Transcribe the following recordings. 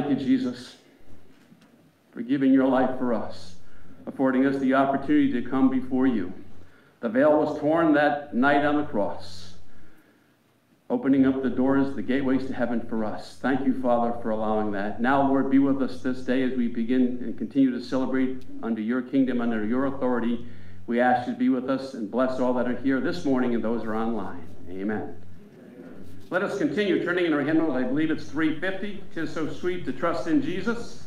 thank you, Jesus, for giving your life for us, affording us the opportunity to come before you. The veil was torn that night on the cross, opening up the doors, the gateways to heaven for us. Thank you, Father, for allowing that. Now, Lord, be with us this day as we begin and continue to celebrate under your kingdom, under your authority. We ask you to be with us and bless all that are here this morning and those who are online. Amen. Let us continue turning in our hymnals. I believe it's 350. Tis so sweet to trust in Jesus.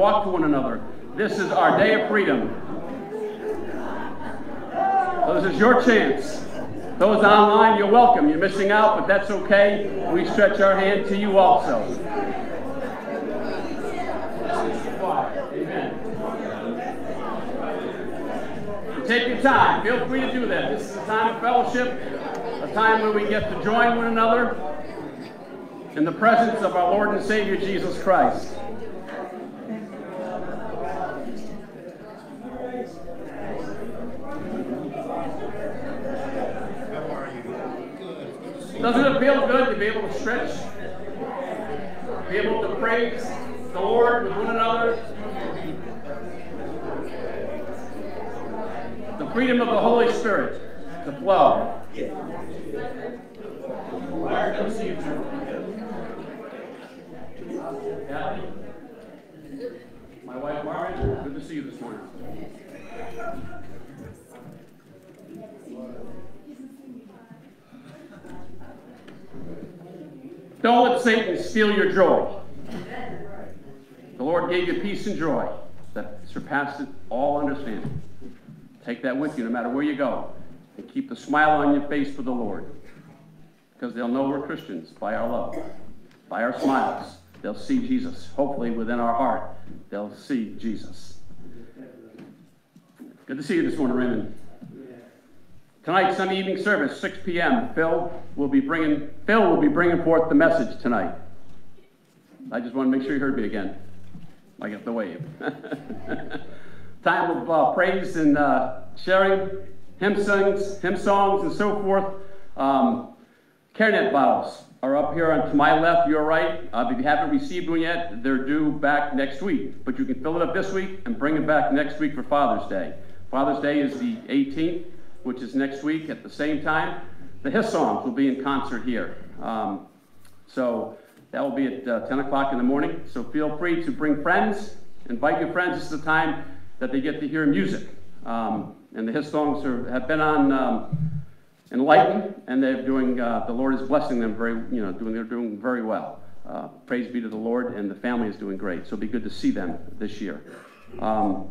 Walk to one another. This is our day of freedom. So this is your chance. Those online, you're welcome. You're missing out, but that's okay. We stretch our hand to you also. Amen. Take your time. Feel free to do that. This is a time of fellowship, a time where we get to join one another in the presence of our Lord and Savior Jesus Christ. Doesn't it feel good to be able to stretch? Be able to praise the Lord with one another? The freedom of the Holy Spirit to flow. My wife Margaret, good to see you this morning. Don't let Satan steal your joy. The Lord gave you peace and joy that surpasses all understanding. Take that with you no matter where you go. And keep the smile on your face for the Lord. Because they'll know we're Christians by our love, by our smiles. They'll see Jesus. Hopefully, within our heart, they'll see Jesus. Good to see you this morning, Raymond. Tonight, Sunday evening service, 6 p.m. Phil will be bringing Phil will be bringing forth the message tonight. I just want to make sure you heard me again. I get the wave. Time of uh, praise and uh, sharing, hymn songs, hymn songs, and so forth. Um, CareNet bottles are up here on to my left, your right. Uh, if you haven't received one yet, they're due back next week. But you can fill it up this week and bring it back next week for Father's Day. Father's Day is the 18th, which is next week at the same time. The His songs will be in concert here. Um, so that will be at uh, 10 o'clock in the morning. So feel free to bring friends, invite your friends. This is the time that they get to hear music. Um, and the His songs are, have been on um, Enlighten, and they're doing. Uh, the Lord is blessing them very, you know, doing. They're doing very well. Uh, praise be to the Lord, and the family is doing great. So it'll be good to see them this year. Um,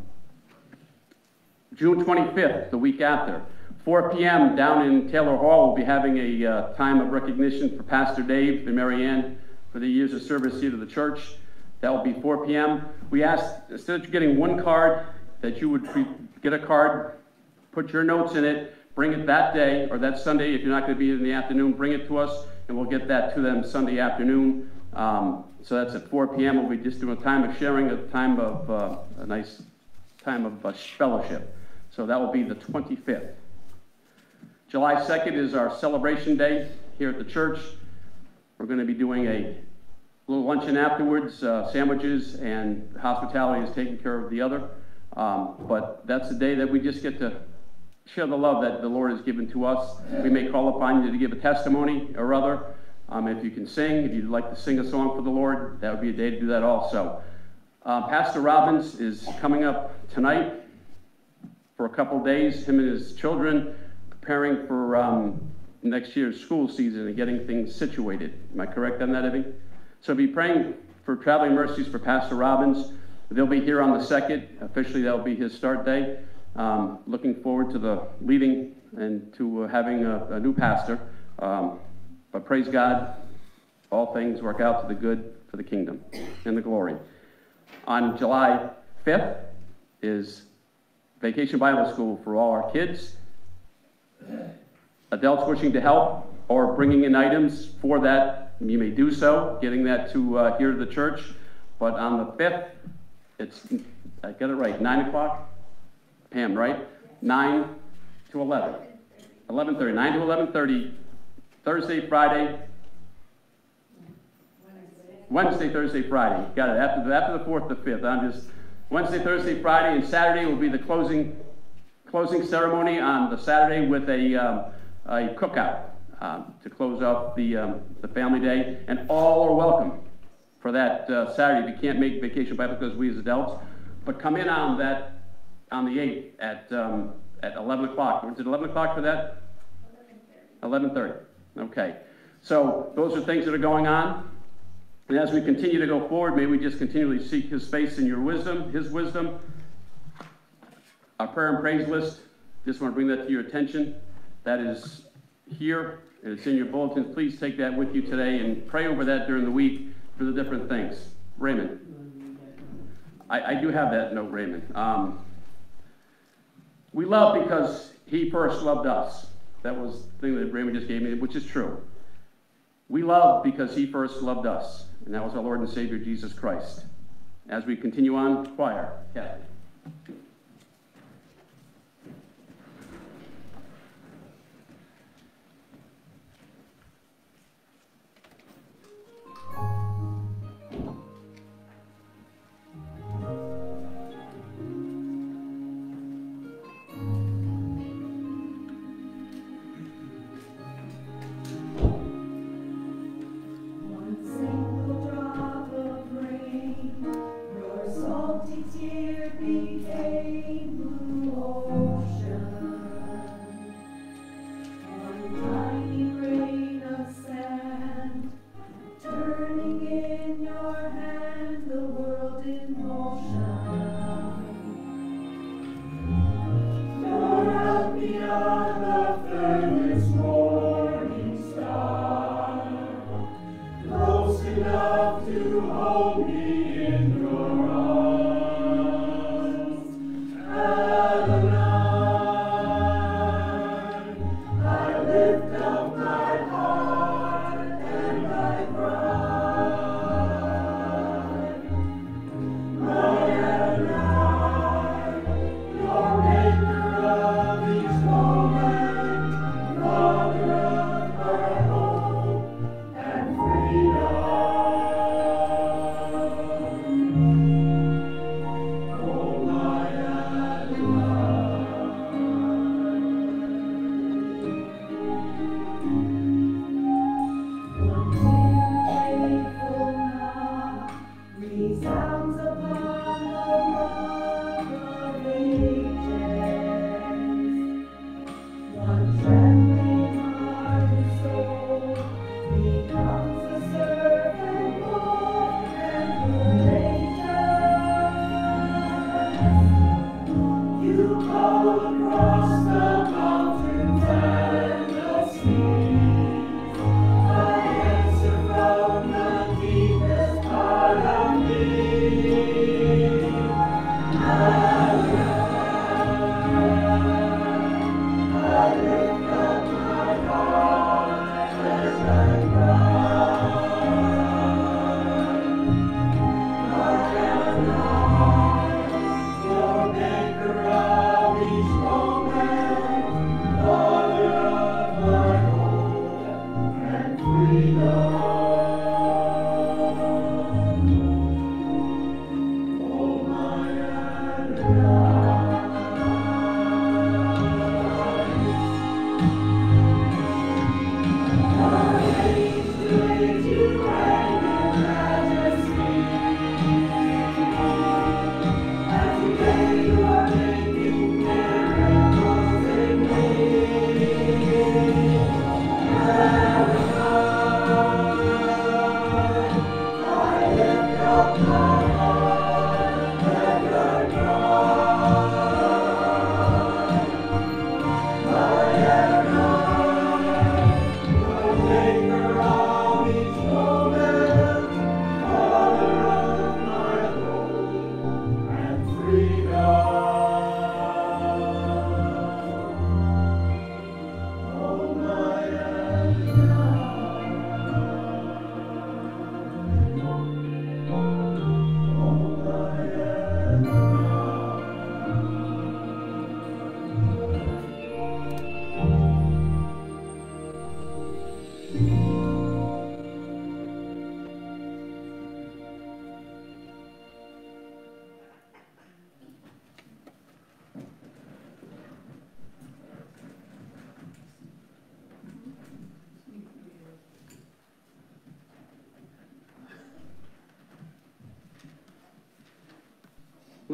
June 25th, the week after, 4 p.m. down in Taylor Hall, we'll be having a uh, time of recognition for Pastor Dave and Mary Ann for the years of service here to the church. That will be 4 p.m. We asked, instead of getting one card, that you would get a card, put your notes in it, bring it that day or that Sunday. If you're not going to be in the afternoon, bring it to us, and we'll get that to them Sunday afternoon. Um, so that's at 4 p.m. We'll be just doing a time of sharing, a time of uh, a nice time of uh, fellowship. So that will be the 25th. July 2nd is our celebration day here at the church. We're going to be doing a little luncheon afterwards, uh, sandwiches, and hospitality is taking care of the other. Um, but that's the day that we just get to share the love that the Lord has given to us. We may call upon you to give a testimony or other. Um, if you can sing, if you'd like to sing a song for the Lord, that would be a day to do that also. Uh, Pastor Robbins is coming up tonight for a couple days, him and his children, preparing for um, next year's school season and getting things situated. Am I correct on that, Evie? So be praying for traveling mercies for Pastor Robbins. They'll be here on the 2nd. Officially, that'll be his start day. Um, looking forward to the leading and to uh, having a, a, new pastor. Um, but praise God, all things work out to the good for the kingdom and the glory. On July 5th is Vacation Bible School for all our kids. Adults wishing to help or bringing in items for that, you may do so, getting that to uh, here to the church. But on the 5th, it's, I got it right, 9 o'clock? Pam, right? 9 to 11. 11.30, 9 to 11.30, Thursday, Friday, Wednesday, Thursday, Friday. Got it. After the, after the 4th, the 5th. I'm just, Wednesday, Thursday, Friday, and Saturday will be the closing, closing ceremony on the Saturday with a, um, a cookout um, to close off the, um, the family day. And all are welcome for that uh, Saturday. If you can't make vacation Bible because we as adults, but come in on that on the 8th at, um, at 11 o'clock. Was it 11 o'clock for that? 11.30. Okay. So those are things that are going on. And as we continue to go forward, may we just continually seek his face and your wisdom, his wisdom. Our prayer and praise list, just want to bring that to your attention. That is here, and it's in your bulletins. Please take that with you today and pray over that during the week for the different things. Raymond. I, I do have that note, Raymond. Um, we love because he first loved us. That was the thing that Raymond just gave me, which is true. We love because he first loved us, and that was our Lord and Savior Jesus Christ. As we continue on, choir, Kathy.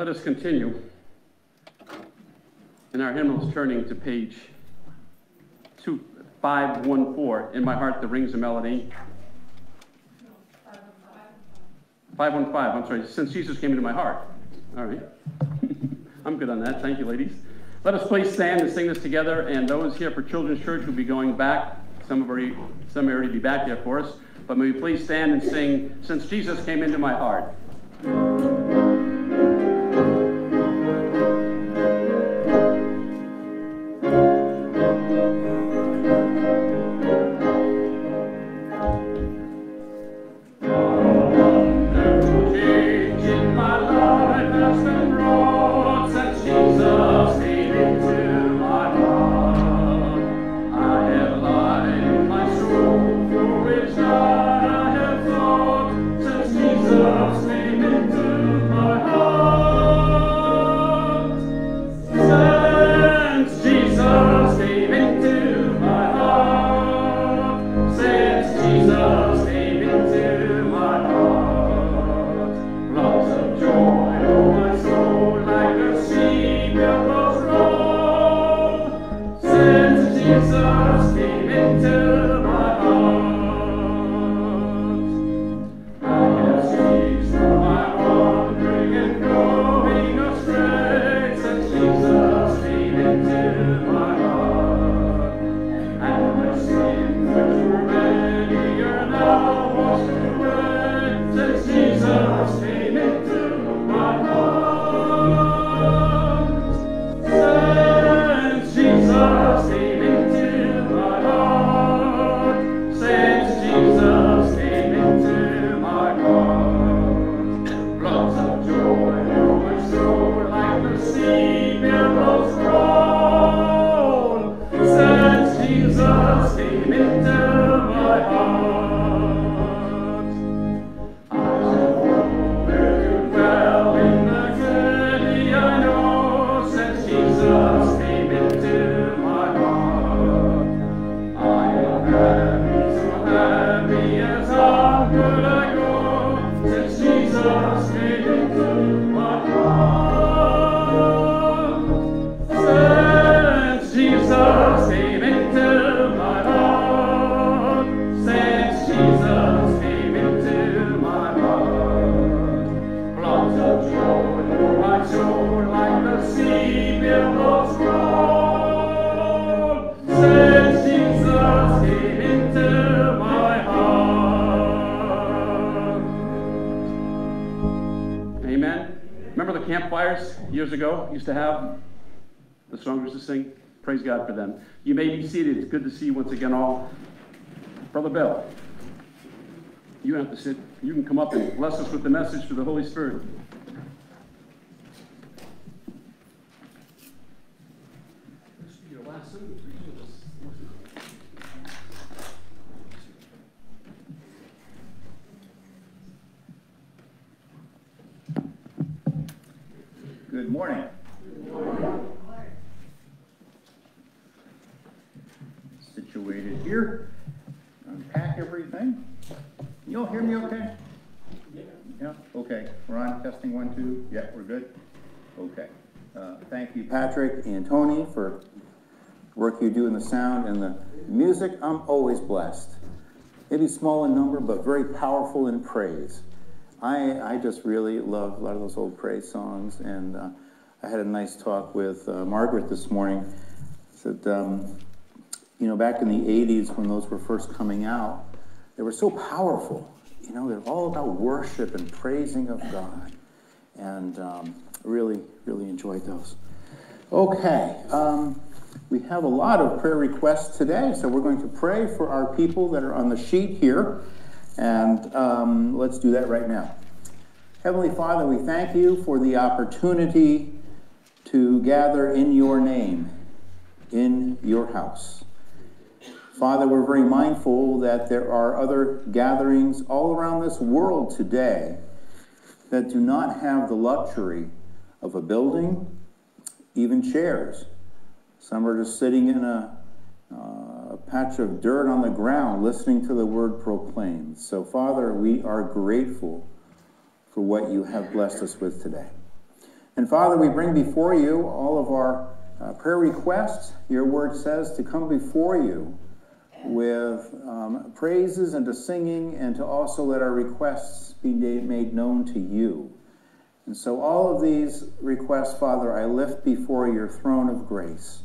Let us continue in our hymnals, turning to page two, 514, In My Heart There Rings a Melody. 515, I'm sorry, Since Jesus Came into My Heart. All right. I'm good on that. Thank you, ladies. Let us please stand and sing this together, and those here for Children's Church will be going back. Some have already, some already be back there for us, but may we please stand and sing, Since Jesus Came into My Heart. Remember the campfires years ago used to have the songers to sing? Praise God for them. You may be seated. It's good to see you once again all. Brother Bill, you have to sit. You can come up and bless us with the message for the Holy Spirit. Good morning. Situated here. Unpack everything. You all hear me okay? Yeah, okay. We're on testing one, two. Yeah, we're good? Okay. Uh, you, Patrick and Tony, for work you do in the sound and the music. I'm always blessed. Maybe small in number, but very powerful in praise. I, I just really love a lot of those old praise songs, and uh, I had a nice talk with uh, Margaret this morning. Said, um, you know, back in the 80s when those were first coming out, they were so powerful. You know, they're all about worship and praising of God. And um, really, really enjoyed those. Okay, um, we have a lot of prayer requests today, so we're going to pray for our people that are on the sheet here. And um, let's do that right now. Heavenly Father, we thank you for the opportunity to gather in your name, in your house. Father, we're very mindful that there are other gatherings all around this world today that do not have the luxury of a building, even chairs. Some are just sitting in a uh, a patch of dirt on the ground listening to the word proclaimed. So, Father, we are grateful for what you have blessed us with today. And, Father, we bring before you all of our uh, prayer requests. Your word says to come before you with um, praises and to singing and to also let our requests be made known to you. And so, all of these requests, Father, I lift before your throne of grace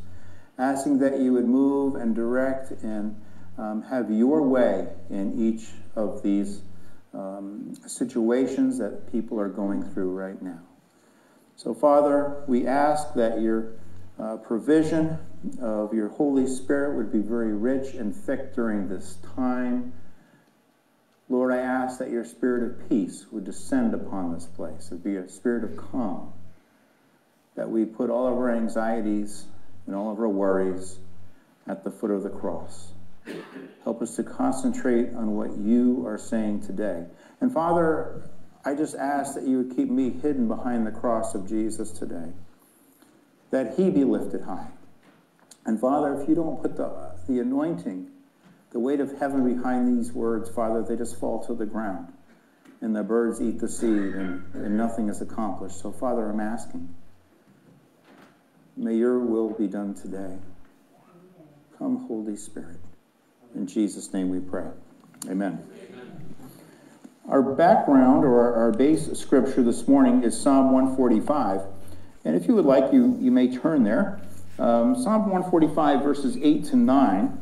asking that you would move and direct and um, have your way in each of these um, situations that people are going through right now. So, Father, we ask that your uh, provision of your Holy Spirit would be very rich and thick during this time. Lord, I ask that your spirit of peace would descend upon this place. It would be a spirit of calm, that we put all of our anxieties and all of our worries at the foot of the cross. Help us to concentrate on what you are saying today. And Father, I just ask that you would keep me hidden behind the cross of Jesus today, that he be lifted high. And Father, if you don't put the, the anointing, the weight of heaven behind these words, Father, they just fall to the ground. And the birds eat the seed, and, and nothing is accomplished. So, Father, I'm asking May your will be done today. Come, Holy Spirit. In Jesus' name we pray. Amen. Our background or our, our base scripture this morning is Psalm 145. And if you would like, you, you may turn there. Um, Psalm 145, verses 8 to 9.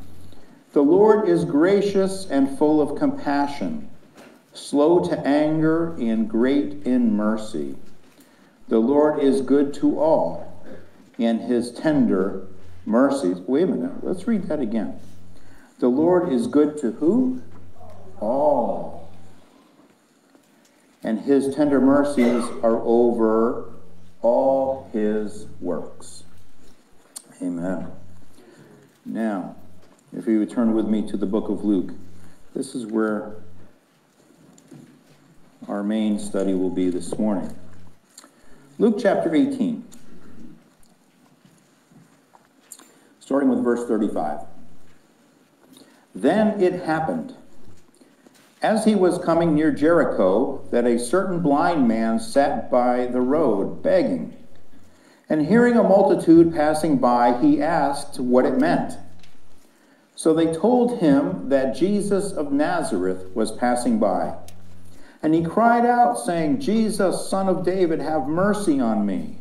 The Lord is gracious and full of compassion, slow to anger and great in mercy. The Lord is good to all in his tender mercies. Wait a minute, let's read that again. The Lord is good to who? All. And his tender mercies are over all his works. Amen. Now, if you would turn with me to the book of Luke, this is where our main study will be this morning. Luke chapter 18. starting with verse 35. Then it happened, as he was coming near Jericho, that a certain blind man sat by the road begging. And hearing a multitude passing by, he asked what it meant. So they told him that Jesus of Nazareth was passing by. And he cried out, saying, Jesus, son of David, have mercy on me.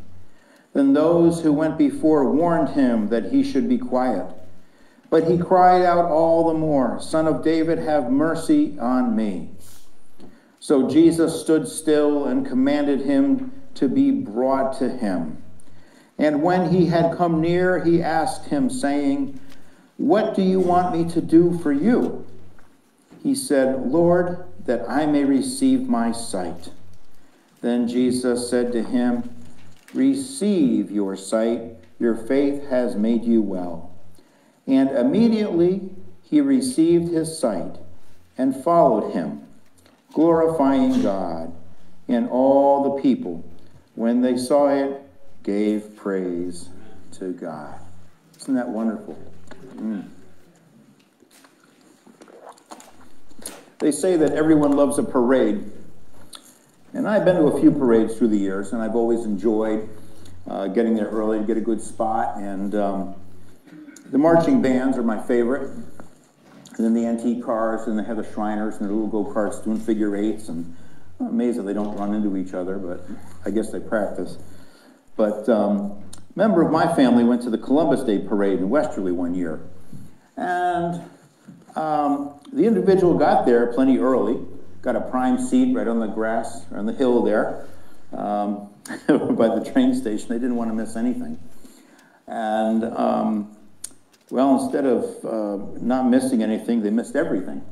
Then those who went before warned him that he should be quiet. But he cried out all the more, Son of David, have mercy on me. So Jesus stood still and commanded him to be brought to him. And when he had come near, he asked him, saying, What do you want me to do for you? He said, Lord, that I may receive my sight. Then Jesus said to him, Receive your sight, your faith has made you well. And immediately he received his sight and followed him, glorifying God. And all the people, when they saw it, gave praise to God. Isn't that wonderful? Mm. They say that everyone loves a parade. And I've been to a few parades through the years, and I've always enjoyed uh, getting there early to get a good spot. And um, the marching bands are my favorite. And then the antique cars, and they have the Shriners and the little go karts doing figure eights. And I'm amazed that they don't run into each other, but I guess they practice. But um, member of my family went to the Columbus Day parade in Westerly one year. And um, the individual got there plenty early, got a prime seat right on the grass, on the hill there, um, by the train station. They didn't want to miss anything. And, um, well, instead of uh, not missing anything, they missed everything.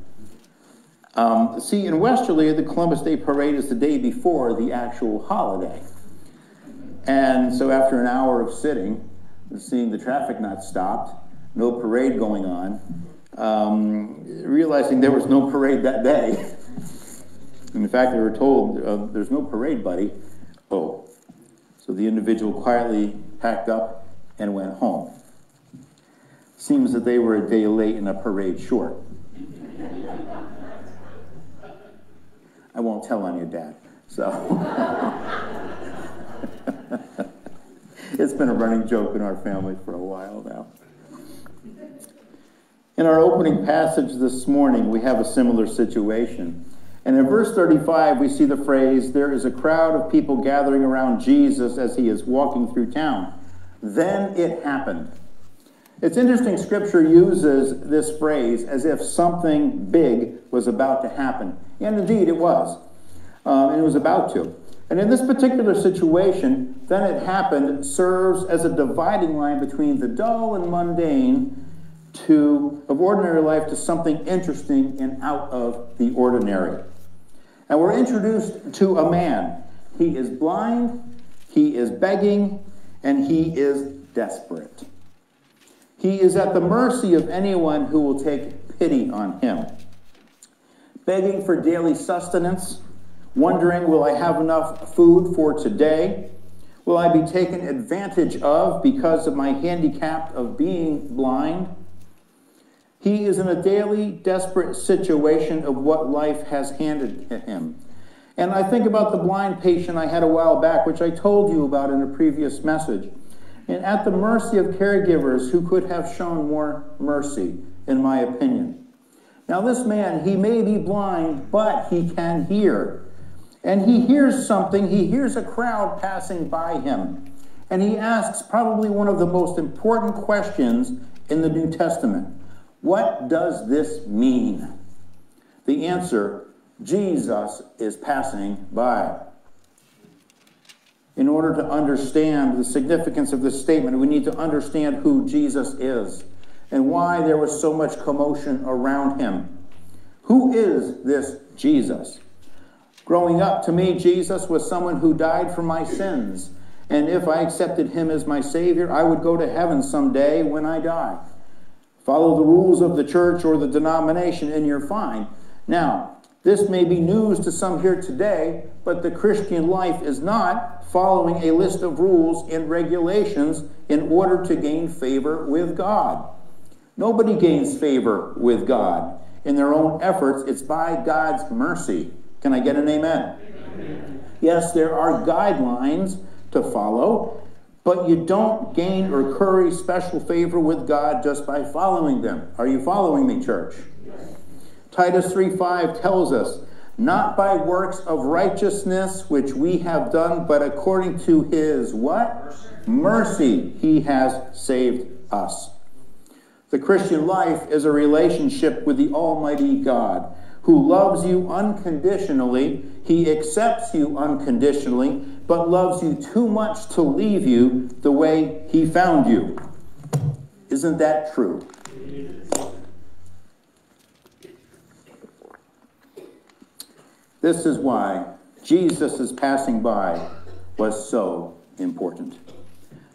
Um, see, in Westerly, the Columbus Day Parade is the day before the actual holiday. And so after an hour of sitting, seeing the traffic not stopped, no parade going on, um, realizing there was no parade that day. in fact, they were told, uh, there's no parade, buddy. Oh. So the individual quietly packed up and went home. Seems that they were a day late and a parade short. I won't tell on you, Dad. So. it's been a running joke in our family for a while now. In our opening passage this morning, we have a similar situation. And in verse 35, we see the phrase, There is a crowd of people gathering around Jesus as he is walking through town. Then it happened. It's interesting, Scripture uses this phrase as if something big was about to happen. And indeed, it was. Um, and it was about to. And in this particular situation, then it happened serves as a dividing line between the dull and mundane to of ordinary life to something interesting and out of the ordinary. And we're introduced to a man. He is blind, he is begging, and he is desperate. He is at the mercy of anyone who will take pity on him. Begging for daily sustenance, wondering, will I have enough food for today? Will I be taken advantage of because of my handicap of being blind? He is in a daily, desperate situation of what life has handed to him. And I think about the blind patient I had a while back, which I told you about in a previous message. And at the mercy of caregivers who could have shown more mercy, in my opinion. Now, this man, he may be blind, but he can hear. And he hears something, he hears a crowd passing by him. And he asks probably one of the most important questions in the New Testament what does this mean? The answer Jesus is passing by. In order to understand the significance of this statement, we need to understand who Jesus is and why there was so much commotion around him. Who is this Jesus? Growing up, to me, Jesus was someone who died for my sins. And if I accepted him as my Savior, I would go to heaven someday when I die. Follow the rules of the church or the denomination, and you're fine. Now, this may be news to some here today, but the Christian life is not following a list of rules and regulations in order to gain favor with God. Nobody gains favor with God in their own efforts, it's by God's mercy. Can I get an amen? amen? Yes, there are guidelines to follow, but you don't gain or curry special favor with God just by following them. Are you following me, church? Yes. Titus 3:5 tells us, not by works of righteousness which we have done, but according to his what? Mercy, Mercy he has saved us. The Christian life is a relationship with the Almighty God who loves you unconditionally. He accepts you unconditionally, but loves you too much to leave you the way he found you. Isn't that true? This is why Jesus' passing by was so important.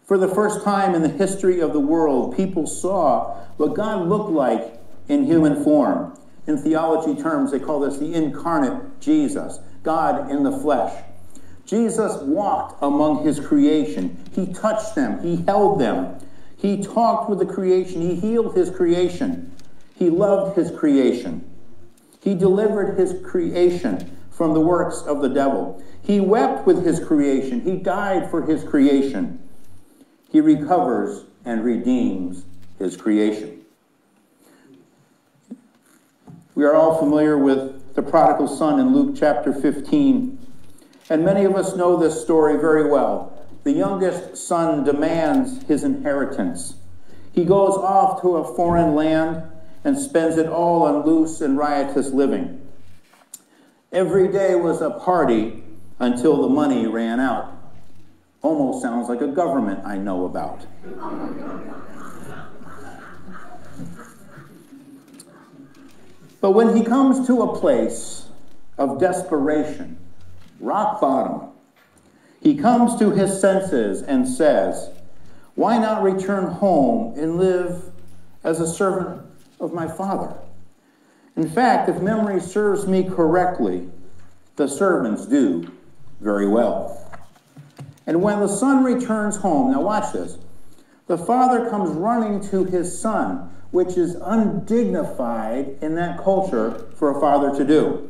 For the first time in the history of the world, people saw what God looked like in human form. In theology terms, they call this the incarnate Jesus, God in the flesh. Jesus walked among his creation. He touched them, he held them, he talked with the creation, he healed his creation, he loved his creation, he delivered his creation from the works of the devil. He wept with his creation, he died for his creation. He recovers and redeems his creation. We are all familiar with the prodigal son in Luke chapter 15. And many of us know this story very well. The youngest son demands his inheritance. He goes off to a foreign land and spends it all on loose and riotous living. Every day was a party until the money ran out. Almost sounds like a government I know about. But when he comes to a place of desperation, rock bottom, he comes to his senses and says, Why not return home and live as a servant of my father? In fact, if memory serves me correctly, the servants do very well. And when the son returns home, now watch this, the father comes running to his son, which is undignified in that culture for a father to do.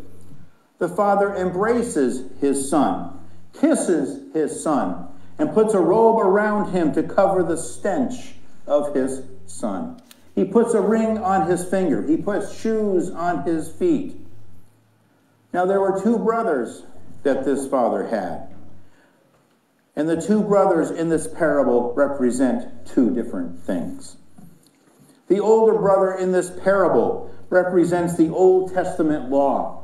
The father embraces his son, kisses his son, and puts a robe around him to cover the stench of his son. He puts a ring on his finger. He puts shoes on his feet. Now, there were two brothers that this father had. And the two brothers in this parable represent two different things. The older brother in this parable represents the Old Testament law,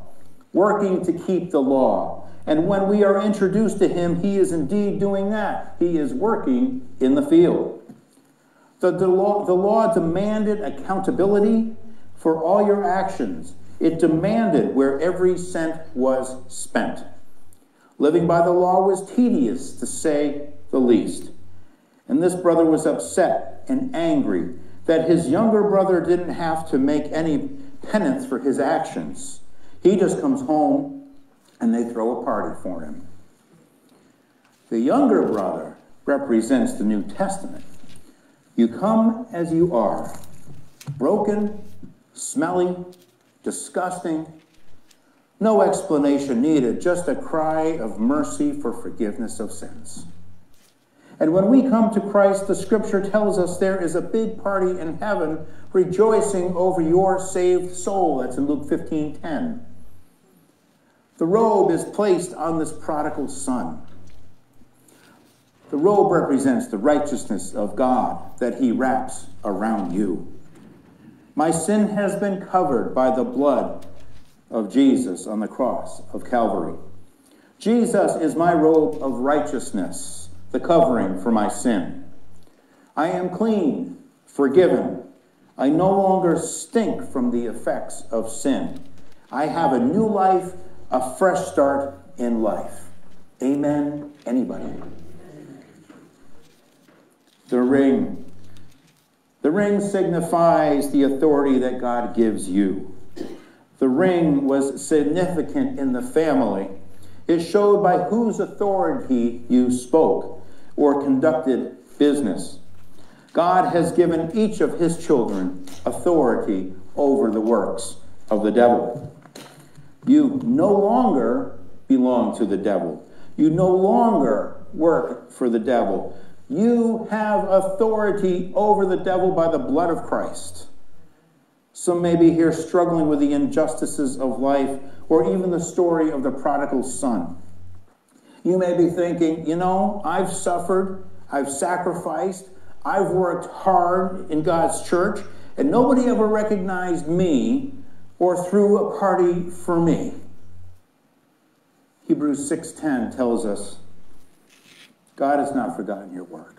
working to keep the law. And when we are introduced to him, he is indeed doing that. He is working in the field. The, the, law, the law demanded accountability for all your actions. It demanded where every cent was spent. Living by the law was tedious, to say the least. And this brother was upset and angry that his younger brother didn't have to make any penance for his actions. He just comes home and they throw a party for him. The younger brother represents the New Testament. You come as you are, broken, smelly, disgusting, no explanation needed, just a cry of mercy for forgiveness of sins. And when we come to Christ, the scripture tells us there is a big party in heaven rejoicing over your saved soul. That's in Luke 15 10. The robe is placed on this prodigal son. The robe represents the righteousness of God that he wraps around you. My sin has been covered by the blood of Jesus on the cross of Calvary. Jesus is my robe of righteousness, the covering for my sin. I am clean, forgiven. I no longer stink from the effects of sin. I have a new life, a fresh start in life. Amen. Anybody? The ring. The ring signifies the authority that God gives you. The ring was significant in the family. It showed by whose authority you spoke or conducted business. God has given each of his children authority over the works of the devil. You no longer belong to the devil. You no longer work for the devil. You have authority over the devil by the blood of Christ. Some may be here struggling with the injustices of life or even the story of the prodigal son. You may be thinking, you know, I've suffered, I've sacrificed, I've worked hard in God's church, and nobody ever recognized me or threw a party for me. Hebrews 6:10 tells us God has not forgotten your work.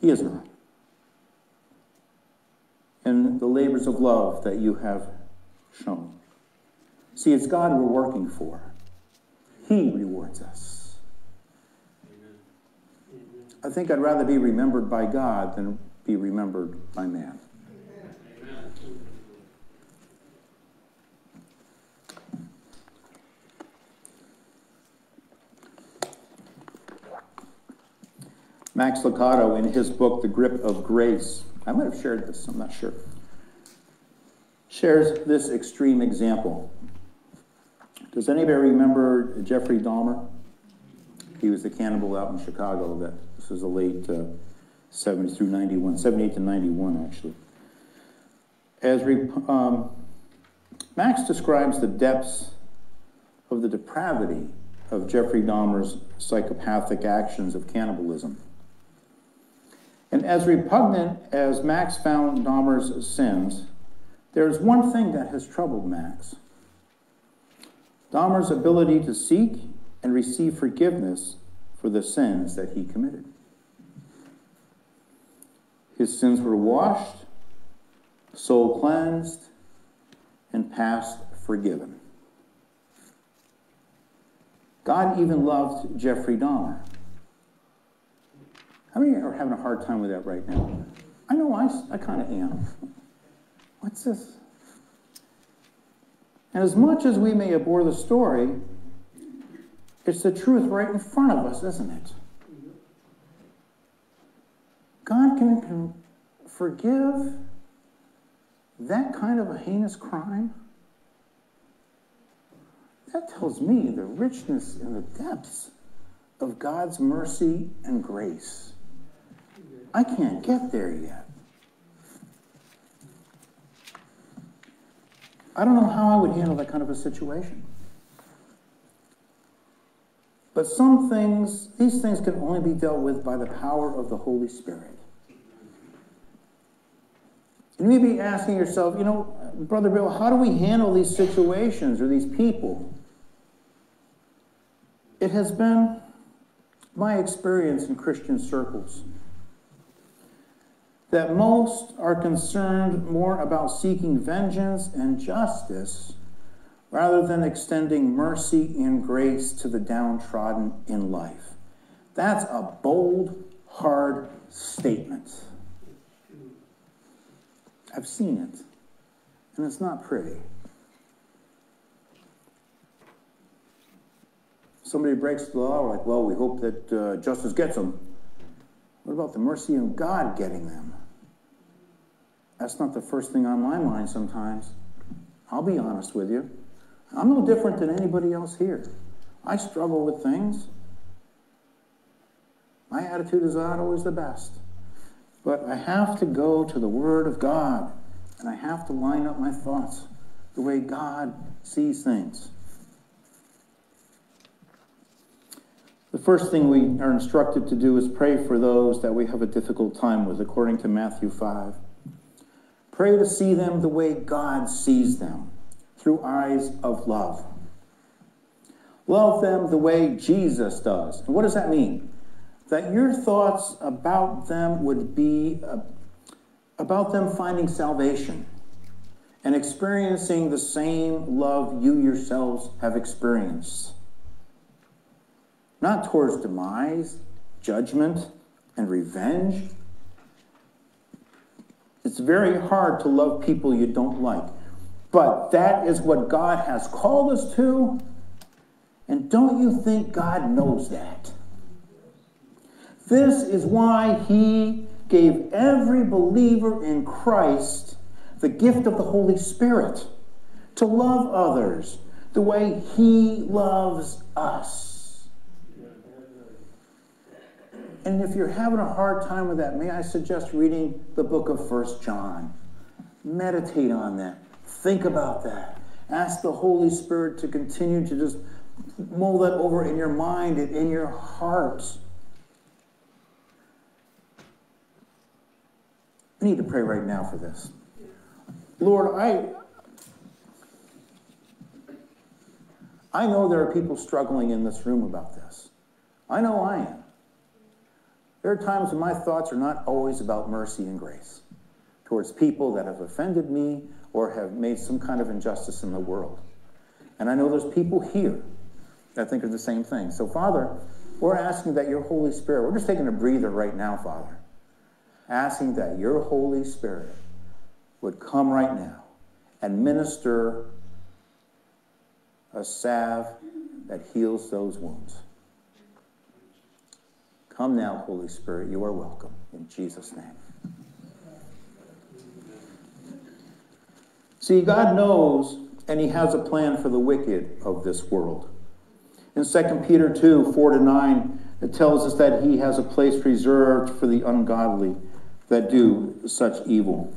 He has not. And the labors of love that you have shown. See, it's God we're working for. He rewards us. I think I'd rather be remembered by God than be remembered by man. Max Lucado, in his book, The Grip of Grace, I might have shared this, I'm not sure, shares this extreme example. Does anybody remember Jeffrey Dahmer? He was the cannibal out in Chicago. That this was the late uh, 70s through 91, 78 to 91, actually. As re, um, Max describes the depths of the depravity of Jeffrey Dahmer's psychopathic actions of cannibalism. And as repugnant as Max found Dahmer's sins, there's one thing that has troubled Max. Dahmer's ability to seek and receive forgiveness for the sins that he committed. His sins were washed, soul cleansed, and past forgiven. God even loved Jeffrey Dahmer. How many are having a hard time with that right now? I know I, I kind of am. What's this? And as much as we may abhor the story, it's the truth right in front of us, isn't it? God can, forgive that kind of a heinous crime? That tells me the richness and the depths of God's mercy and grace. I can't get there yet. I don't know how I would handle that kind of a situation. But some things, these things can only be dealt with by the power of the Holy Spirit. You may be asking yourself, you know, Brother Bill, how do we handle these situations or these people? It has been my experience in Christian circles that most are concerned more about seeking vengeance and justice rather than extending mercy and grace to the downtrodden in life. That's a bold, hard statement. I've seen it, and it's not pretty. Somebody breaks the law, we're like, well, we hope that uh, justice gets them. What about the mercy of God getting them? That's not the first thing on my mind sometimes. I'll be honest with you. I'm no different than anybody else here. I struggle with things. My attitude is not always the best. But I have to go to the Word of God, and I have to line up my thoughts the way God sees things. The first thing we are instructed to do is pray for those that we have a difficult time with, according to Matthew 5. Pray to see them the way God sees them, through eyes of love. Love them the way Jesus does. And what does that mean? That your thoughts about them would be uh, about them finding salvation and experiencing the same love you yourselves have experienced. Not towards demise, judgment, and revenge it's very hard to love people you don't like. But that is what God has called us to. And don't you think God knows that? This is why He gave every believer in Christ the gift of the Holy Spirit to love others the way He loves us. And if you're having a hard time with that, may I suggest reading the book of First John? Meditate on that. Think about that. Ask the Holy Spirit to continue to just mull that over in your mind and in your heart. I need to pray right now for this. Lord, I I know there are people struggling in this room about this. I know I am. There are times when my thoughts are not always about mercy and grace towards people that have offended me or have made some kind of injustice in the world. And I know there's people here that think of the same thing. So, Father, we're asking that your Holy Spirit, we're just taking a breather right now, Father, asking that your Holy Spirit would come right now and minister a salve that heals those wounds. Come now, Holy Spirit, you are welcome. In Jesus' name. See, God knows and He has a plan for the wicked of this world. In 2 Peter 2 4 to 9, it tells us that He has a place reserved for the ungodly that do such evil.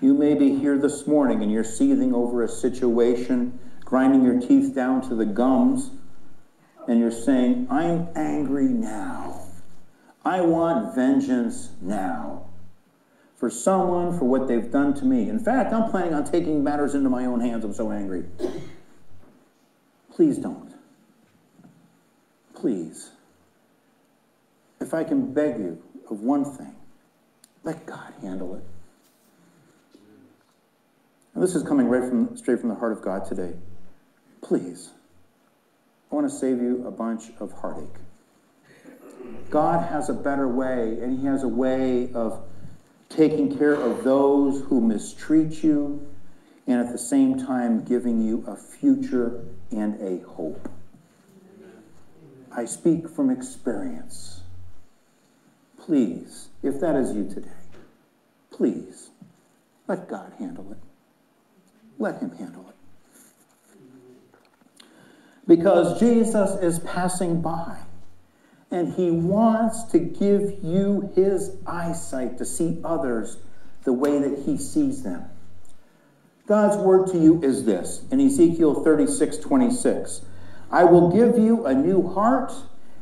You may be here this morning and you're seething over a situation, grinding your teeth down to the gums and you're saying, I'm angry now. I want vengeance now for someone for what they've done to me. In fact, I'm planning on taking matters into my own hands. I'm so angry. Please don't. Please. If I can beg you of one thing, let God handle it. And this is coming right from straight from the heart of God today. Please. I want to save you a bunch of heartache. God has a better way, and He has a way of taking care of those who mistreat you, and at the same time giving you a future and a hope. I speak from experience. Please, if that is you today, please let God handle it. Let Him handle it because Jesus is passing by and he wants to give you his eyesight to see others the way that he sees them. God's word to you is this in Ezekiel 36 26. I will give you a new heart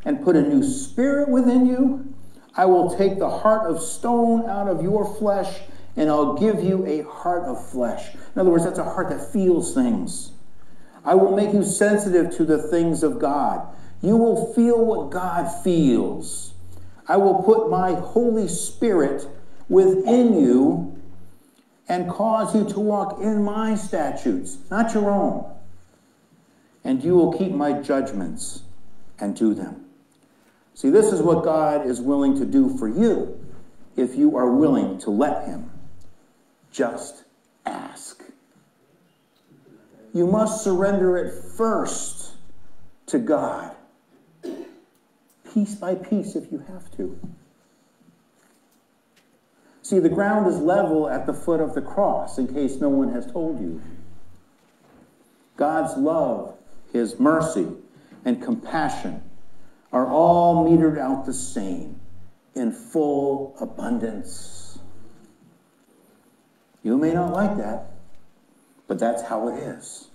and put a new spirit within you. I will take the heart of stone out of your flesh and I'll give you a heart of flesh. In other words, that's a heart that feels things. I will make you sensitive to the things of God. You will feel what God feels. I will put my Holy Spirit within you and cause you to walk in my statutes, not your own. And you will keep my judgments and do them. See, this is what God is willing to do for you if you are willing to let Him. Just you must surrender it first to God, piece by piece if you have to. See, the ground is level at the foot of the cross, in case no one has told you. God's love, His mercy, and compassion are all metered out the same in full abundance. You may not like that. But that's how it is.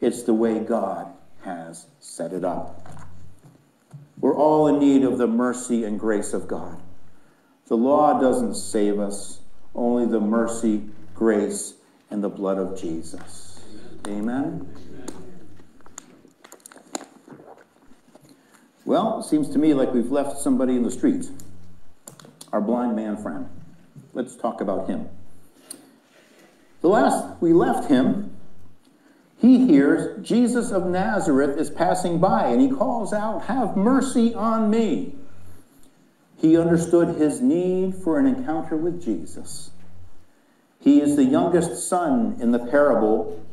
It's the way God has set it up. We're all in need of the mercy and grace of God. The law doesn't save us, only the mercy, grace, and the blood of Jesus. Amen. Well, it seems to me like we've left somebody in the streets. Our blind man friend. Let's talk about him. The last we left him, he hears Jesus of Nazareth is passing by and he calls out, Have mercy on me. He understood his need for an encounter with Jesus. He is the youngest son in the parable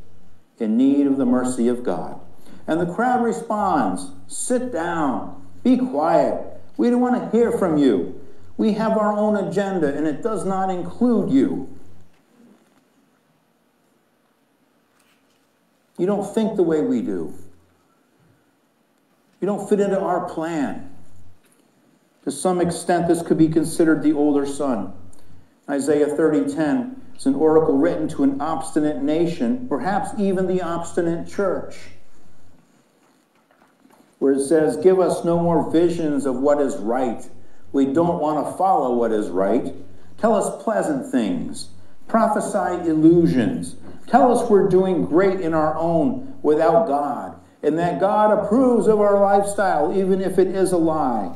in need of the mercy of God. And the crowd responds, Sit down, be quiet. We don't want to hear from you. We have our own agenda, and it does not include you. You don't think the way we do. You don't fit into our plan. To some extent, this could be considered the older son. Isaiah 30:10 is an oracle written to an obstinate nation, perhaps even the obstinate church, where it says, Give us no more visions of what is right. We don't want to follow what is right. Tell us pleasant things. Prophesy illusions Tell us we're doing great in our own without God, and that God approves of our lifestyle, even if it is a lie.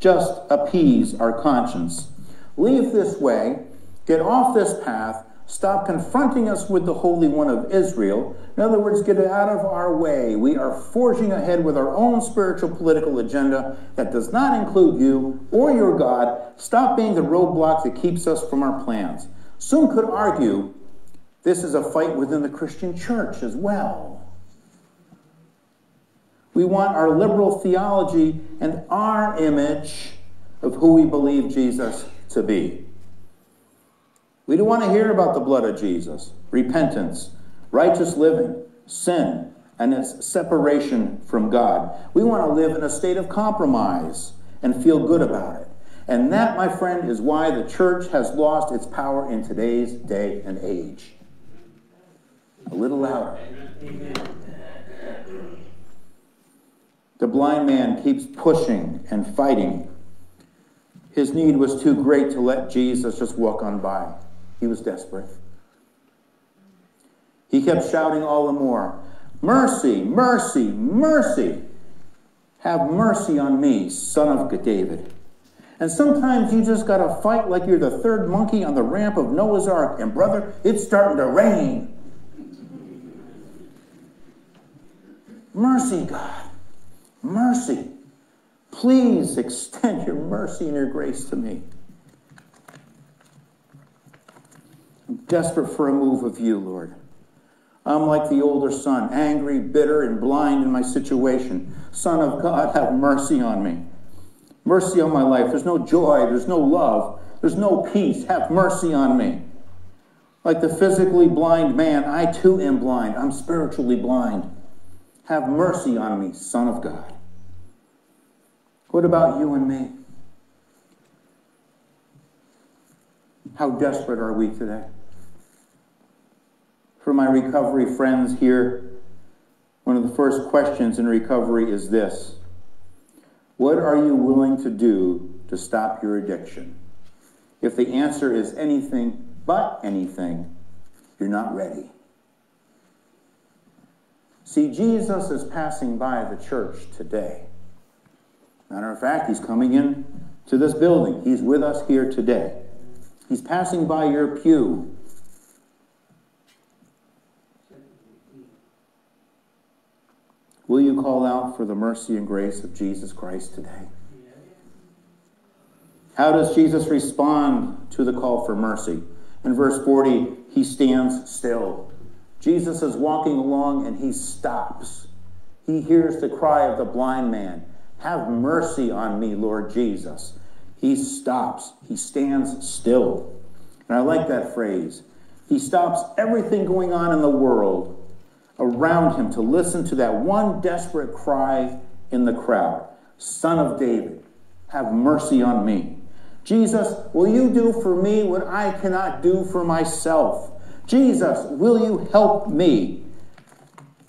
Just appease our conscience. Leave this way, get off this path, stop confronting us with the Holy One of Israel. In other words, get out of our way. We are forging ahead with our own spiritual political agenda that does not include you or your God. Stop being the roadblock that keeps us from our plans. Some could argue this is a fight within the Christian church as well. We want our liberal theology and our image of who we believe Jesus to be. We don't want to hear about the blood of Jesus, repentance, righteous living, sin, and its separation from God. We want to live in a state of compromise and feel good about it. And that, my friend, is why the church has lost its power in today's day and age. A little louder. The blind man keeps pushing and fighting. His need was too great to let Jesus just walk on by. He was desperate. He kept shouting all the more, Mercy, mercy, mercy. Have mercy on me, son of David. And sometimes you just got to fight like you're the third monkey on the ramp of Noah's Ark. And brother, it's starting to rain. Mercy, God. Mercy. Please extend your mercy and your grace to me. I'm desperate for a move of you, Lord. I'm like the older son, angry, bitter, and blind in my situation. Son of God, have mercy on me. Mercy on my life. There's no joy, there's no love, there's no peace. Have mercy on me. Like the physically blind man, I too am blind. I'm spiritually blind. Have mercy on me, Son of God. What about you and me? How desperate are we today? For my recovery friends here, one of the first questions in recovery is this What are you willing to do to stop your addiction? If the answer is anything but anything, you're not ready. See, Jesus is passing by the church today. Matter of fact, he's coming in to this building. He's with us here today. He's passing by your pew. Will you call out for the mercy and grace of Jesus Christ today? How does Jesus respond to the call for mercy? In verse 40, he stands still. Jesus is walking along and he stops. He hears the cry of the blind man Have mercy on me, Lord Jesus. He stops, he stands still. And I like that phrase. He stops everything going on in the world around him to listen to that one desperate cry in the crowd Son of David, have mercy on me. Jesus, will you do for me what I cannot do for myself? Jesus, will you help me?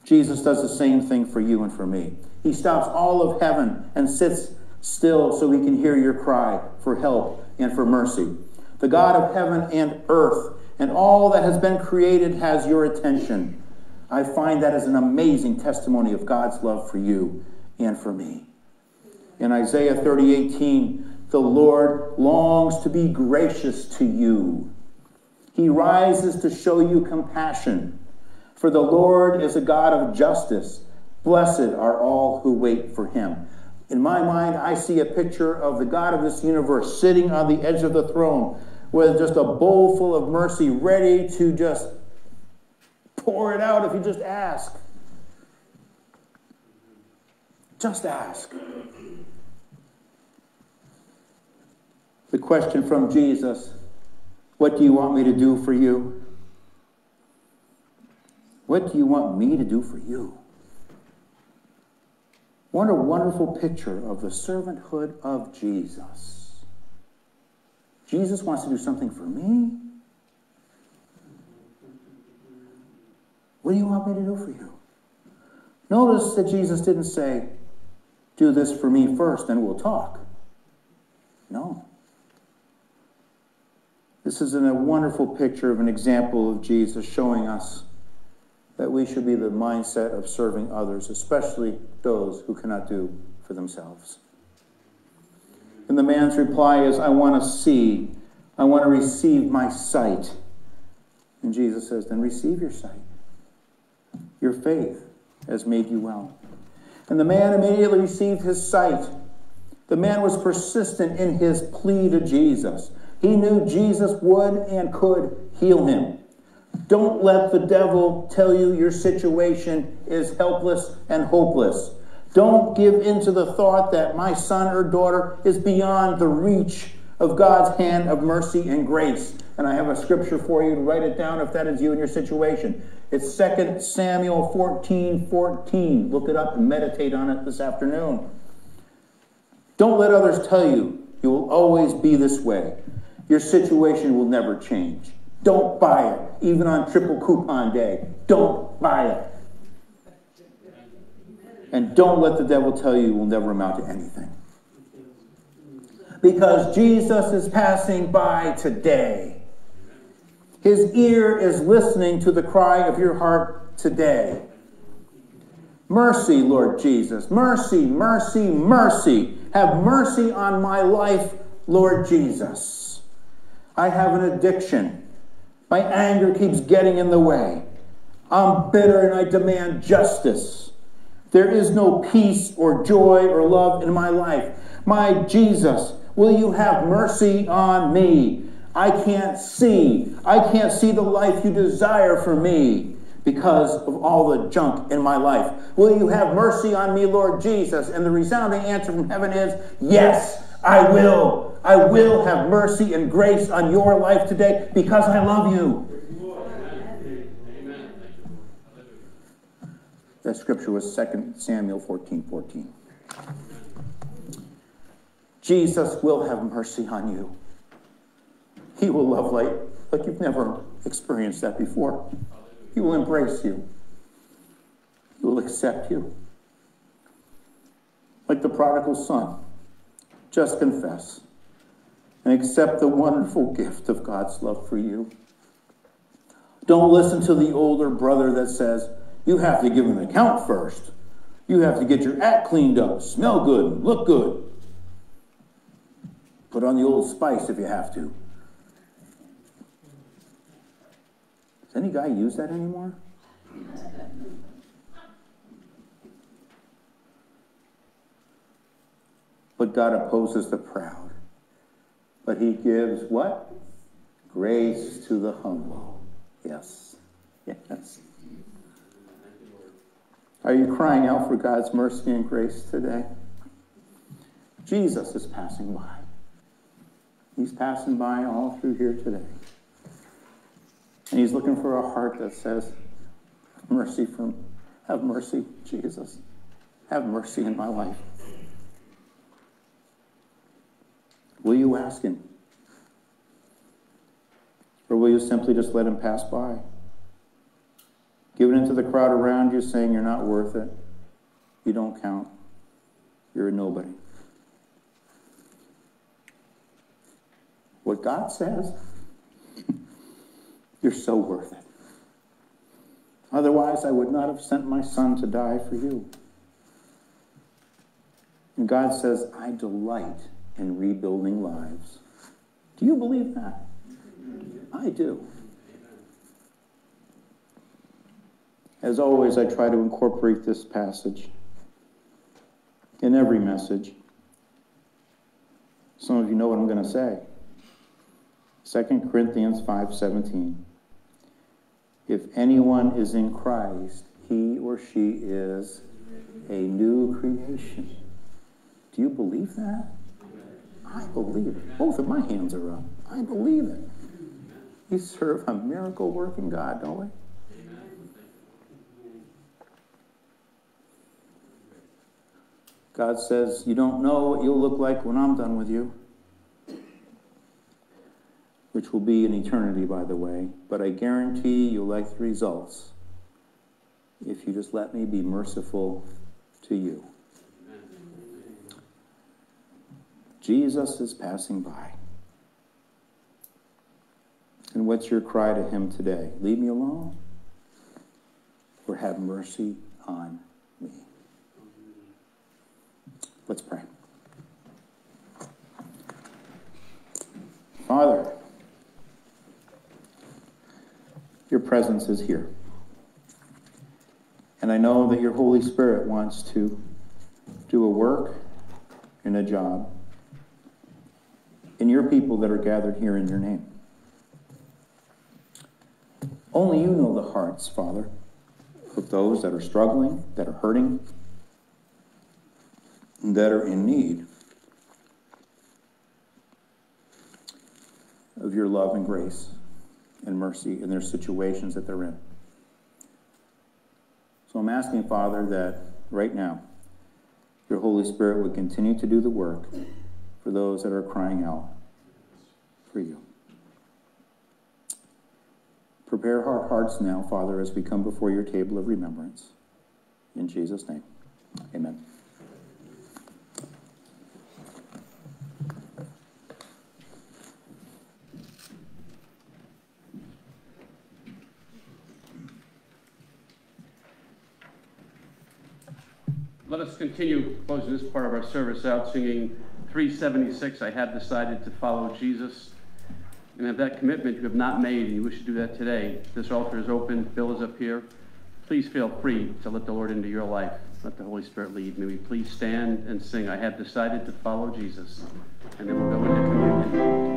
Jesus does the same thing for you and for me. He stops all of heaven and sits still so he can hear your cry for help and for mercy. The God of heaven and earth and all that has been created has your attention. I find that as an amazing testimony of God's love for you and for me. In Isaiah 30, 18, the Lord longs to be gracious to you. He rises to show you compassion. For the Lord is a God of justice. Blessed are all who wait for him. In my mind, I see a picture of the God of this universe sitting on the edge of the throne with just a bowl full of mercy, ready to just pour it out if you just ask. Just ask. The question from Jesus What do you want me to do for you? What do you want me to do for you? What a wonderful picture of the servanthood of Jesus. Jesus wants to do something for me. What do you want me to do for you? Notice that Jesus didn't say, Do this for me first, then we'll talk. No. This is a wonderful picture of an example of Jesus showing us that we should be the mindset of serving others, especially those who cannot do for themselves. And the man's reply is, I want to see, I want to receive my sight. And Jesus says, Then receive your sight. Your faith has made you well. And the man immediately received his sight. The man was persistent in his plea to Jesus. He knew Jesus would and could heal him. Don't let the devil tell you your situation is helpless and hopeless. Don't give into the thought that my son or daughter is beyond the reach of God's hand of mercy and grace. And I have a scripture for you to write it down if that is you in your situation. It's 2 Samuel 14 14. Look it up and meditate on it this afternoon. Don't let others tell you you will always be this way. Your situation will never change. Don't buy it, even on triple coupon day. Don't buy it. And don't let the devil tell you you will never amount to anything. Because Jesus is passing by today. His ear is listening to the cry of your heart today. Mercy, Lord Jesus. Mercy, mercy, mercy. Have mercy on my life, Lord Jesus. I have an addiction. My anger keeps getting in the way. I'm bitter and I demand justice. There is no peace or joy or love in my life. My Jesus, will you have mercy on me? I can't see. I can't see the life you desire for me because of all the junk in my life. Will you have mercy on me, Lord Jesus? And the resounding answer from heaven is yes, I will. I will have mercy and grace on your life today because I love you. That scripture was 2 Samuel 14 14. Jesus will have mercy on you. He will love like, like you've never experienced that before. He will embrace you. He will accept you. Like the prodigal son, just confess and accept the wonderful gift of God's love for you. Don't listen to the older brother that says, you have to give an account first. You have to get your act cleaned up, smell good, look good. Put on the old spice if you have to. Does any guy use that anymore? But God opposes the proud. But he gives what? Grace to the humble. Yes. Yes. Are you crying out for God's mercy and grace today? Jesus is passing by. He's passing by all through here today. And he's looking for a heart that says, Mercy from have mercy, Jesus. Have mercy in my life. Will you ask him? Or will you simply just let him pass by? Give it into the crowd around you saying you're not worth it. You don't count. You're a nobody. What God says, you're so worth it. Otherwise, I would not have sent my son to die for you. And God says, I delight in rebuilding lives. Do you believe that? I do. As always, I try to incorporate this passage in every message. Some of you know what I'm going to say. 2 Corinthians 5:17. If anyone is in Christ, he or she is a new creation. Do you believe that? I believe it. Both of my hands are up. I believe it. We serve a miracle working God, don't we? God says, You don't know what you'll look like when I'm done with you, which will be an eternity, by the way, but I guarantee you'll like the results if you just let me be merciful to you. Jesus is passing by. And what's your cry to him today? Leave me alone? Or have mercy on me. Let's pray. Father, your presence is here. And I know that your Holy Spirit wants to do a work and a job in your people that are gathered here in your name. Only you know the hearts, Father, of those that are struggling, that are hurting, that are in need of your love and grace and mercy in their situations that they're in. So I'm asking, Father, that right now, your Holy Spirit would continue to do the work for those that are crying out for you. Prepare our hearts now, Father, as we come before your table of remembrance. In Jesus' name, amen. Let us continue closing this part of our service out singing 376, I have decided to follow Jesus. And if that commitment you have not made and you wish to do that today, this altar is open, Bill is up here. Please feel free to let the Lord into your life. Let the Holy Spirit lead. May we please stand and sing, I have decided to follow Jesus. And then we'll go into communion.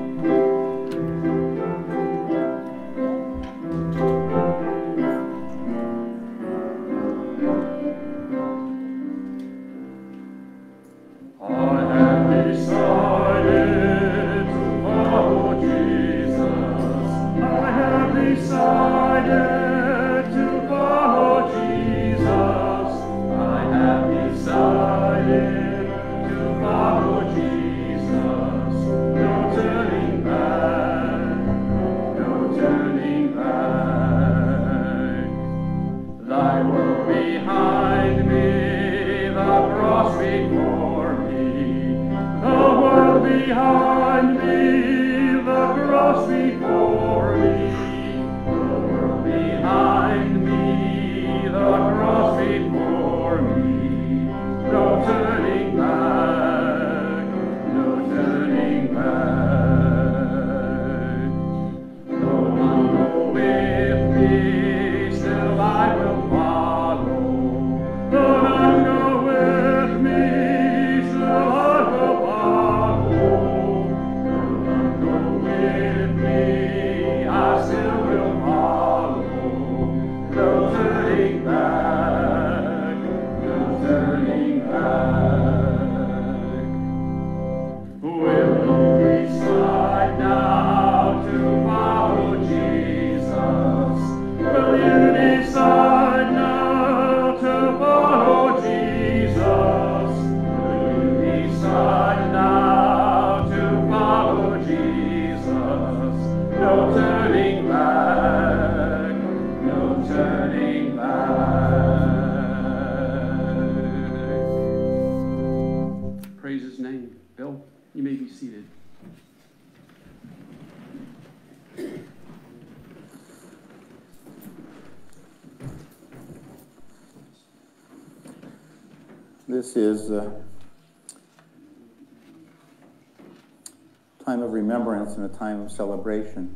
And a time of celebration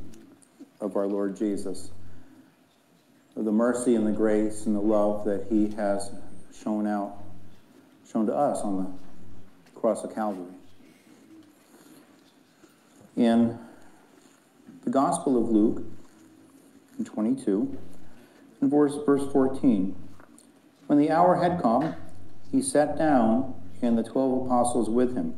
of our Lord Jesus, of the mercy and the grace and the love that he has shown out, shown to us on the cross of Calvary. In the Gospel of Luke, in 22, in verse, verse 14, when the hour had come, he sat down and the twelve apostles with him.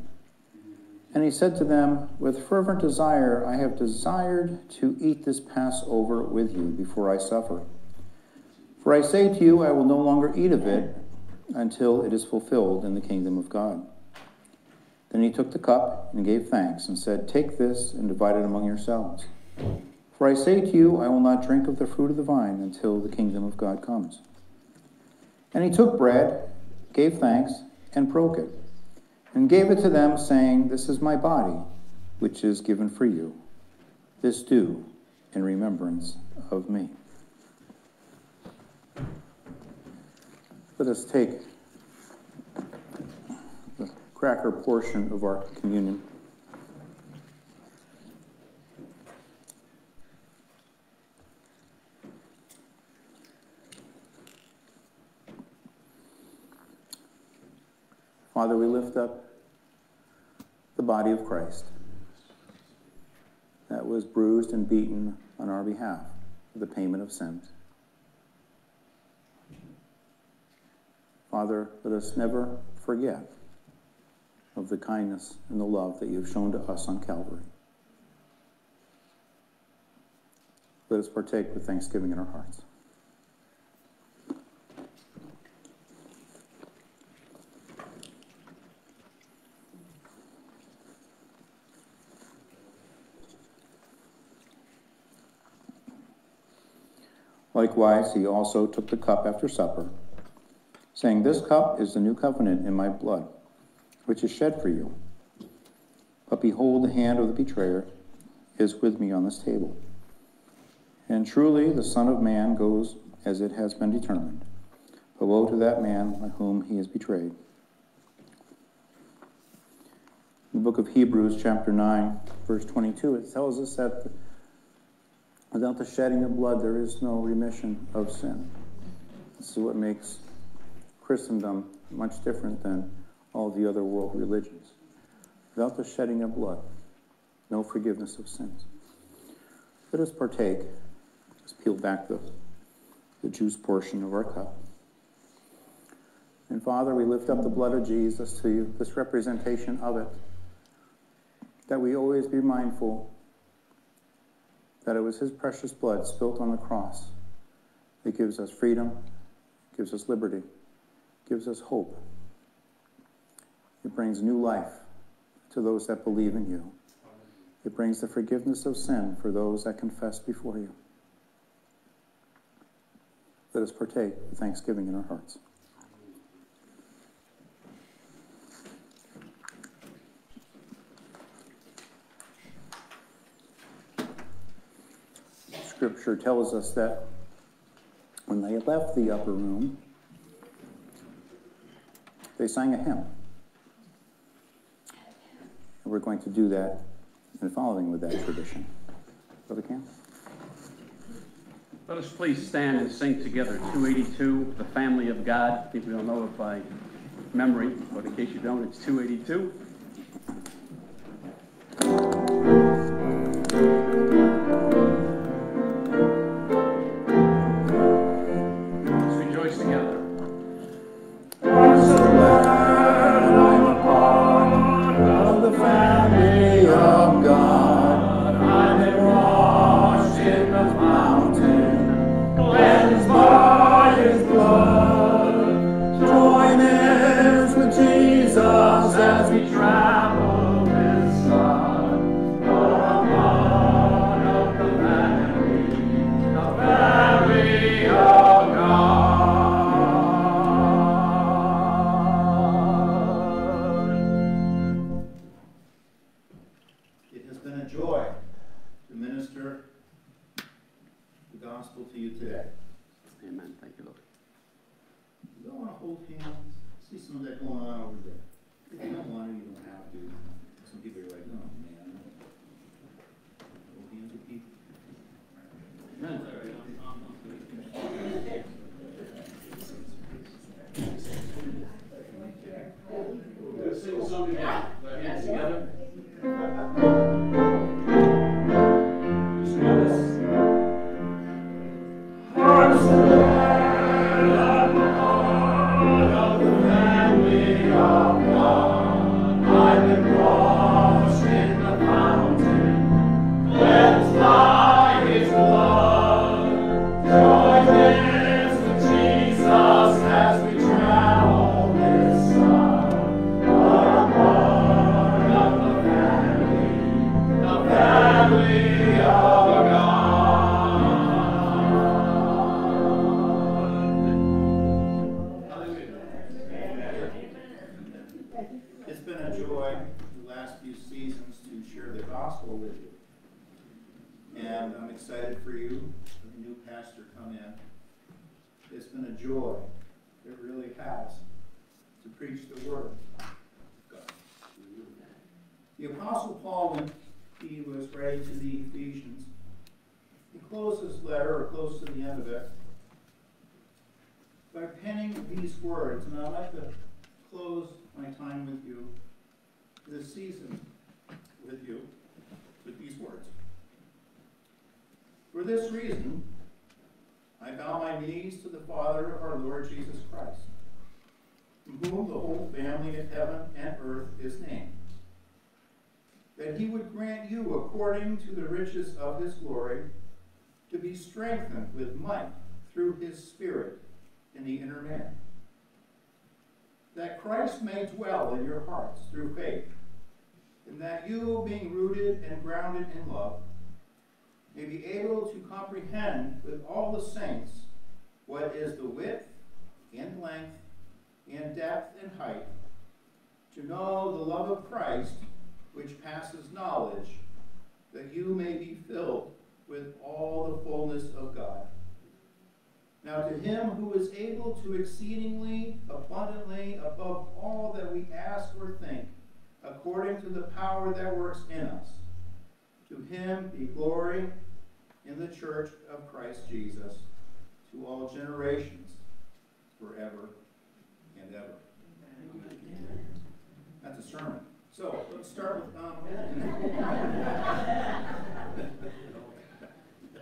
And he said to them, With fervent desire I have desired to eat this Passover with you before I suffer. For I say to you, I will no longer eat of it until it is fulfilled in the kingdom of God. Then he took the cup and gave thanks and said, Take this and divide it among yourselves. For I say to you, I will not drink of the fruit of the vine until the kingdom of God comes. And he took bread, gave thanks, and broke it, and gave it to them, saying, This is my body, which is given for you. This do in remembrance of me. Let us take the cracker portion of our communion. Father, we lift up the body of Christ that was bruised and beaten on our behalf for the payment of sins. Father, let us never forget of the kindness and the love that you have shown to us on Calvary. Let us partake with thanksgiving in our hearts. Likewise, he also took the cup after supper, saying, This cup is the new covenant in my blood, which is shed for you. But behold, the hand of the betrayer is with me on this table. And truly, the Son of Man goes as it has been determined. But woe to that man by whom he is betrayed. In the book of Hebrews, chapter 9, verse 22, it tells us that Without the shedding of blood, there is no remission of sin. This is what makes Christendom much different than all the other world religions. Without the shedding of blood, no forgiveness of sins. Let us partake. Let's peel back the, the juice portion of our cup. And Father, we lift up the blood of Jesus to you, this representation of it, that we always be mindful that it was his precious blood spilt on the cross that gives us freedom, gives us liberty, gives us hope. It brings new life to those that believe in you. It brings the forgiveness of sin for those that confess before you. Let us partake with thanksgiving in our hearts. Scripture tells us that when they left the upper room, they sang a hymn. And we're going to do that in following with that tradition. Brother Cam? Let us please stand and sing together 282, The Family of God. I think we all know it by memory, but in case you don't, it's 282. Joy. It really has to preach the word. of God. The Apostle Paul, when he was writing to the Ephesians, he closed his letter, or close to the end of it, by penning these words, and I'd like to close my time with you this season with you with these words. For this reason, I bow my knees to the Father of our Lord Jesus Christ, from whom the whole family of heaven and earth is named, that he would grant you, according to the riches of his glory, to be strengthened with might through his Spirit in the inner man, that Christ may dwell in your hearts through faith, and that you, being rooted and grounded in love, may be able to comprehend with all the saints what is the width and length and depth and height, to know the love of Christ which passes knowledge, that you may be filled with all the fullness of God. Now to him who is able to exceedingly abundantly above all that we ask or think, according to the power that works in us, to him be glory in the church of Christ Jesus to all generations, forever and ever. That's a sermon. So let's start with um,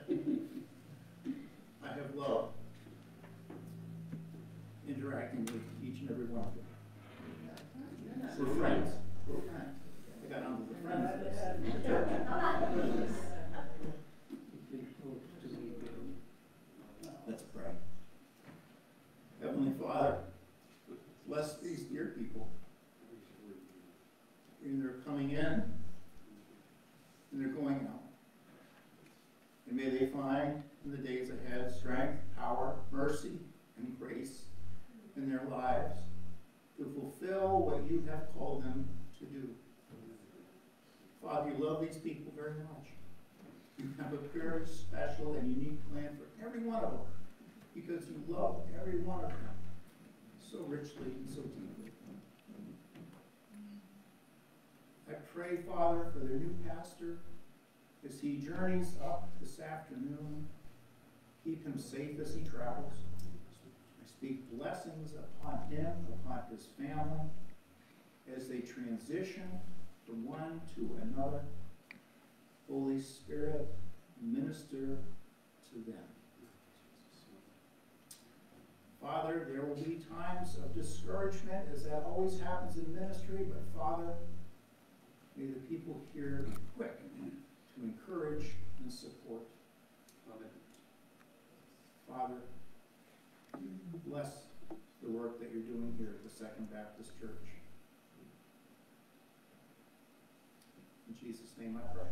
I have loved interacting with each and every one of you. We're friends. We're friends. I got onto the friends list. Let's pray. Heavenly Father, bless these dear people. And they're coming in, and they're going out. And may they find in the days ahead strength, power, mercy, and grace in their lives to fulfill what you have called them to do. Father, you love these people very much. You have a very special and unique plan for every one of them because you love every one of them so richly and so deeply. I pray, Father, for their new pastor as he journeys up this afternoon. Keep him as he travels. I speak blessings upon him, upon his family, as they transition from one to another. Holy Spirit, minister to them. Father, there will be times of discouragement, as that always happens in ministry, but Father, may the people here be quick to encourage and support. Father, bless the work that you're doing here at the Second Baptist Church. In Jesus' name I pray.